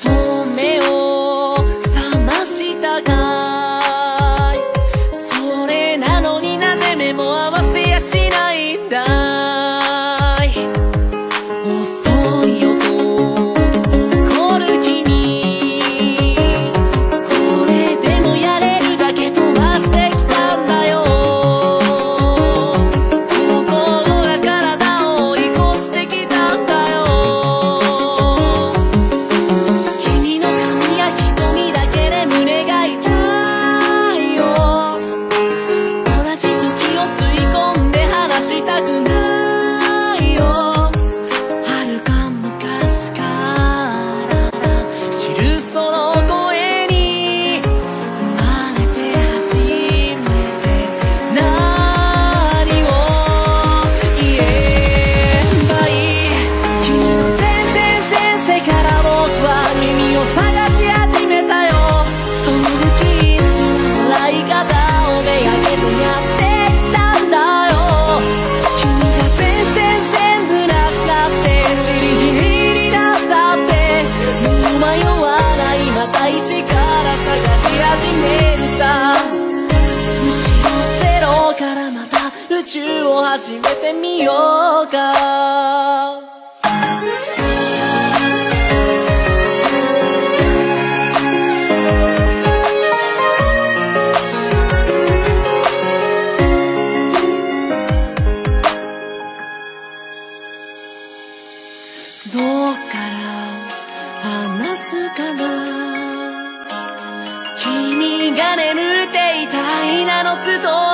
fumeu. 宙を始めてみようか。どうから話すかな。君が眠っていた稲のストーリー。